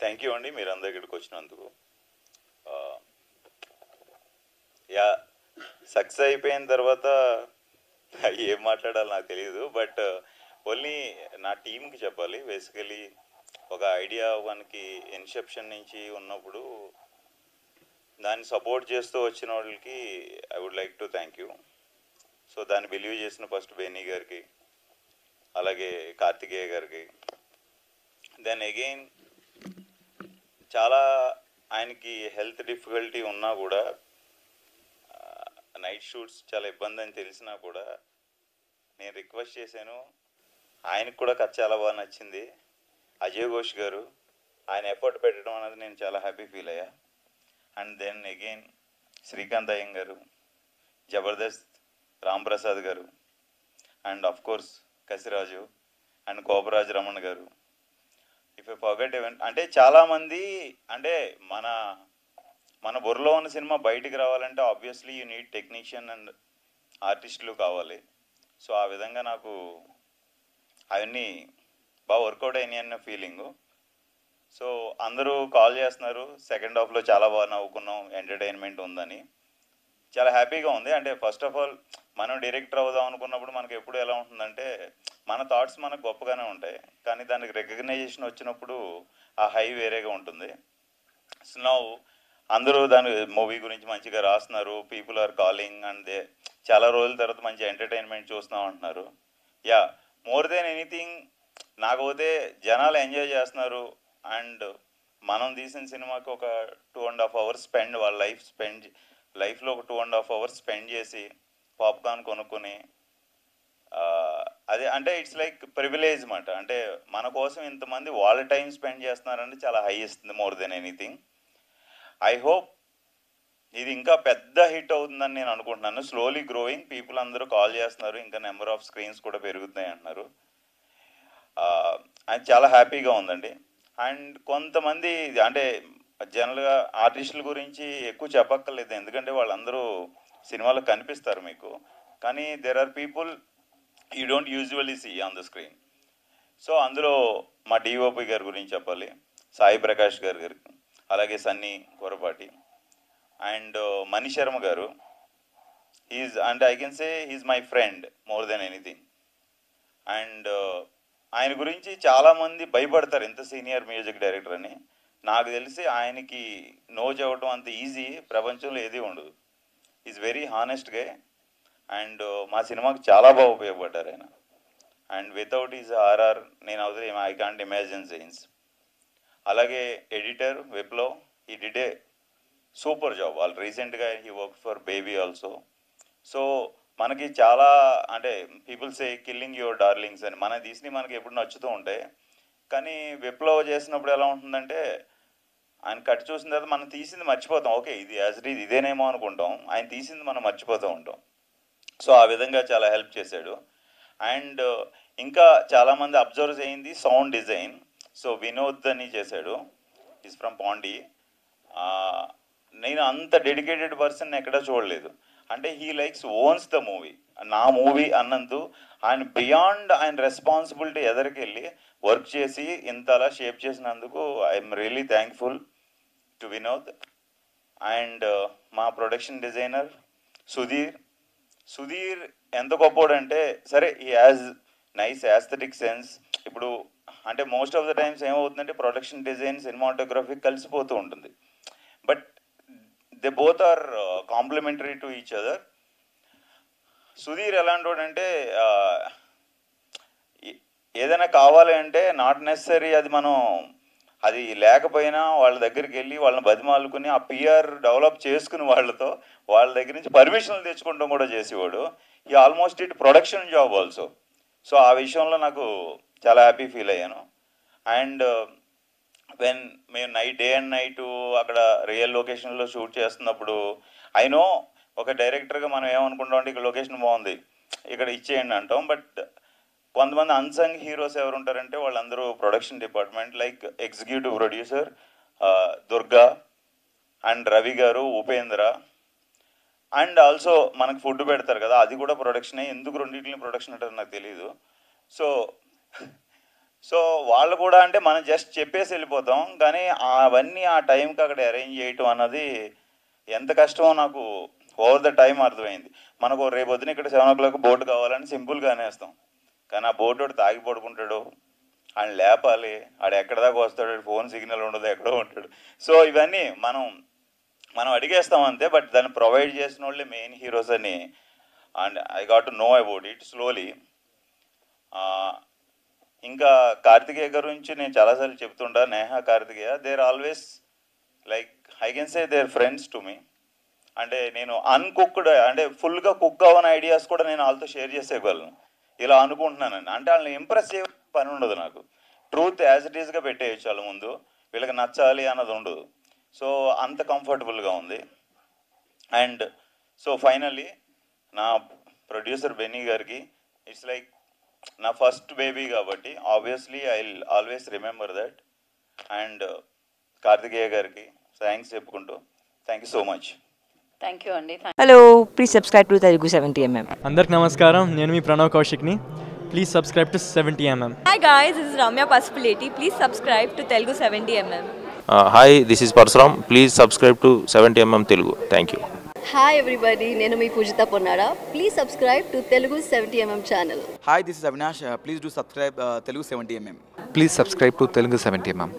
Thank you అండి మీరు అందరి ఇక్కడికి వచ్చినందుకు. యా సక్సెస్ అయిపోయిన తర్వాత ఏం మాట్లాడాలో నాకు తెలియదు బట్ ఓన్లీ నా టీంకి చెప్పాలి. బేసికలీ ఒక ఐడియా మనకి ఇన్సెప్షన్ నుంచి ఉన్నప్పుడు దాన్ని సపోర్ట్ చేస్తూ వచ్చిన వాళ్ళకి I would like to thank you so దాన్ని బిలీవ్ చేసిన ఫస్ట్ బేనీ గారికి అలాగే కార్తికేయ గారికి. దెన్ అగైన్ చాలా ఆయనకి హెల్త్ డిఫికల్టీ ఉన్నా కూడా నైట్ షూట్స్ చాలా ఇబ్బంది అని తెలిసినా కూడా నేను రిక్వెస్ట్ చేశాను. ఆయనకు కూడా కథ చాలా బాగా నచ్చింది. అజయ్ ఘోష్ గారు ఆయన ఎఫర్ట్ పెట్టడం అనేది నేను చాలా హ్యాపీ ఫీల్ అయ్యా. అండ్ దెన్ అగైన్ శ్రీకాంత్ అయ్యం గారు జబర్దస్త్ రామ్ ప్రసాద్ గారు and of course Kasiraju and కోపరాజ్ Raman గారు. ఇఫ్ ఐ ఫర్గెట్ ఈవెంట్ అంటే చాలామంది అంటే మన మన బుర్రలో ఉన్న సినిమా బయటికి రావాలంటే obviously you need technician and ఆర్టిస్టులు కావాలి. సో ఆ విధంగా నాకు అవన్నీ బాగా వర్కౌట్ అయినాయి అన్న ఫీలింగు సో అందరూ కాల్ చేస్తున్నారు. సెకండ్ హాఫ్లో చాలా బాగా నవ్వుకున్నాం. ఎంటర్టైన్మెంట్ ఉందని. చాలా హ్యాపీగా ఉంది. అంటే ఫస్ట్ ఆఫ్ ఆల్ మనం డైరెక్టర్ అవుదాం అనుకున్నప్పుడు మనకు ఎప్పుడు ఎలా ఉంటుందంటే మన థాట్స్ మనకు గొప్పగానే ఉంటాయి. కానీ దానికి రికగ్నైజేషన్ వచ్చినప్పుడు ఆ హై వేరేగా ఉంటుంది. సో నౌ అందరూ దాని మూవీ గురించి మంచిగా రాస్తున్నారు. People are calling and they చాలా రోజుల తర్వాత మంచి ఎంటర్టైన్మెంట్ చూస్తున్నాం అంటున్నారు. యా మోర్ దెన్ ఎనీథింగ్ నాకపోతే జనాలు ఎంజాయ్ చేస్తున్నారు. అండ్ మనం తీసిన సినిమాకి ఒక two and half hours spend వాళ్ళ లైఫ్ స్పెండ్ లైఫ్లో ఒక two and half hours spend చేసి పాప్కార్న్ కొనుక్కొని అదే అంటే ఇట్స్ లైక్ ప్రివిలేజ్ మాట. అంటే మన కోసం ఇంతమంది వాళ్ళ టైం స్పెండ్ చేస్తున్నారంటే చాలా హై ఇస్తుంది more than anything I hope ఇది ఇంకా పెద్ద హిట్ అవుతుందని నేను అనుకుంటున్నాను. స్లోలీ గ్రోయింగ్ పీపుల్ అందరూ కాల్ చేస్తున్నారు ఇంకా నెంబర్ ఆఫ్ స్క్రీన్స్ కూడా పెరుగుతున్నాయి అంటున్నారు. అది చాలా హ్యాపీగా ఉందండి. అండ్ కొంతమంది అంటే జనరల్గా ఆర్టిస్టుల గురించి ఎక్కువ చెప్పక్కర్లేదు. ఎందుకంటే వాళ్ళందరూ సినిమాలో కనిపిస్తారు మీకు. కానీ there are people you don't usually see on the screen so అందులో మా డిఓపి గారి గురించి చెప్పాలి. సాయి ప్రకాష్ గారి గారికి అలాగే సన్నీ కొరపాటి అండ్ మణి శర్మ గారు is and I can say is my friend more than anything and ఆయన గురించి చాలామంది భయపడతారు ఇంత సీనియర్ మ్యూజిక్ డైరెక్టర్ అని. నాకు తెలిసి ఆయనకి నో చెప్పడం అంత ఈజీ ప్రపంచంలో ఏది ఉండదు. Is very honest guy and uh, మా సినిమాకి చాలా బాగా ఉపయోగపడ్డారు ఆయన. అండ్ వితౌట్ ఈజ్ ఆర్ఆర్ నేను అవుతుంది ఐ కాంట్ ఇమాజిన్ సైన్స్ అలాగే editor విప్లో he did a super job వాళ్ళు రీసెంట్గా he work for baby also so మనకి చాలా అంటే people say killing your darlings అని. మన తీసి మనకి ఎప్పుడు నచ్చుతూ ఉంటాయి. కానీ విప్లవ చేసినప్పుడు ఎలా ఉంటుందంటే ఆయన కట్ చూసిన తర్వాత మనం తీసింది మర్చిపోతాం. ఓకే ఇది యాజ్ ఇది ఇదేనేమో అనుకుంటాం. ఆయన తీసింది మనం మర్చిపోతూ ఉంటాం. సో ఆ విధంగా చాలా హెల్ప్ చేశాడు. అండ్ ఇంకా చాలామంది అబ్జర్వ్ అయింది సౌండ్ డిజైన్. సో వినోద్ అని చేశాడు. ఈజ్ ఫ్రమ్ పాండి నేను అంత డెడికేటెడ్ పర్సన్ ఎక్కడా చూడలేదు. అంటే he likes owns the movie నా మూవీ అన్నందు ఆయన బియాండ్ ఆయన రెస్పాన్సిబిలిటీ ఎదరికి వెళ్ళి వర్క్ చేసి ఇంతలా షేప్ చేసినందుకు I'm really thankful to Vinod and మా ప్రొడక్షన్ డిజైనర్ సుధీర్ సుధీర్ ఎంత గొప్పోడంటే సరే ఈ యాజ్ నైస్ యాస్థెటిక్ సెన్స్ ఇప్పుడు అంటే మోస్ట్ ఆఫ్ ద టైమ్స్ ఏమవుతుందంటే ప్రొడక్షన్ డిజైన్ సినిమాటోగ్రఫీ కలిసిపోతూ ఉంటుంది. But they both are complementary to each other Sudheer ఎలాంటి వాడంటే uh, ఏదైనా కావాలి అంటే నాట్ నెసరీ అది మనం అది లేకపోయినా వాళ్ళ దగ్గరికి వెళ్ళి వాళ్ళని బతిమాలుకుని ఆ పిఆర్ డెవలప్ చేసుకుని వాళ్ళతో వాళ్ళ దగ్గర నుంచి పర్మిషన్లు తెచ్చుకుంటాం కూడా చేసేవాడు. ఈ almost it production job also. So ఆ విషయంలో నాకు చాలా హ్యాపీ ఫీల్ అయ్యాను. అండ్ వెన్ మేము నైట్ డే అండ్ నైట్ అక్కడ రియల్ లొకేషన్లో షూట్ చేస్తున్నప్పుడు ఐనో ఒక డైరెక్టర్గా మనం ఏమనుకుంటాం అంటే ఇక్కడ లొకేషన్ బాగుంది. ఇక్కడ ఇచ్చేయండి అంటాం. బట్ కొంతమంది అన్సంగ్ హీరోస్ ఎవరు ఉంటారంటే వాళ్ళందరూ production department like executive producer Durga and Ravi గారు ఉపేంద్ర అండ్ ఆల్సో మనకు ఫుడ్ పెడతారు కదా అది కూడా ప్రొడక్షనే ఎందుకు రెండింటిని ప్రొడక్షన్ అంటారు నాకు తెలియదు సో సో వాళ్ళు కూడా అంటే మనం జస్ట్ చెప్పేసి వెళ్ళిపోతాం కానీ అవన్నీ ఆ టైంకి అక్కడ అరేంజ్ చేయటం అన్నది ఎంత కష్టమో నాకు ఓవర్ ద టైం అర్థమైంది. మనకు రేపు ఇక్కడ సెవెన్ ఓ క్లాక్ బోర్డు కావాలని సింపుల్గా అనేస్తాం కానీ ఆ బోట్ తాగి పడుకుంటాడు. ఆయన లేపాలి. ఆడు ఎక్కడ దాకా వస్తాడు? ఫోన్ సిగ్నల్ ఉండదు ఎక్కడో ఉంటాడు. సో ఇవన్నీ మనం మనం అడిగేస్తాం అంతే బట్ దాన్ని ప్రొవైడ్ చేసిన వాళ్ళే మెయిన్ హీరోస్ అని. And I got to know about it slowly. ఇంకా కార్తికేయ గురించి నేను చాలాసార్లు చెప్తుంటా. Neha Karthikeya they're always like I can say they're friends to me అంటే నేను అన్కుక్డ్ అంటే ఫుల్గా కుక్ అవ్వని ఐడియాస్ కూడా నేను వాళ్ళతో షేర్ చేసేయగలను ఇలా అనుకుంటున్నానండి. అంటే వాళ్ళని ఇంప్రెస్ చేయ పని ఉండదు నాకు. ట్రూత్ యాజ్ ఇట్ ఈస్గా పెట్టేయచ్చు వాళ్ళ ముందు. వీళ్ళకి నచ్చాలి అన్నది ఉండదు సో అంత కంఫర్టబుల్గా ఉంది. అండ్ సో ఫైనల్లీ నా ప్రొడ్యూసర్ బెన్నీ గారికి ఇట్స్ లైక్ నా ఫస్ట్ బేబీ కాబట్టి obviously I always remember that and Karthikeya గారికి థ్యాంక్స్ చెప్పుకుంటూ thank you so much thank you అండి hello please subscribe to Telugu seventy MM అందరికి నమస్కారం నేను మీ Pranav కౌశిక్ని please subscribe to seventy MM Hi guys, this is Ramya Pasupuleti. Please subscribe to Telugu 70mm. Hi this is Parashuram please subscribe to seventy MM Telugu thank you hi everybody నేను మీ Poojitha Ponnara please subscribe to Telugu seventy MM channel Hi, this is Avinash. Uh, please do subscribe uh, Telugu 70mm. Please subscribe to Telugu 70 mm.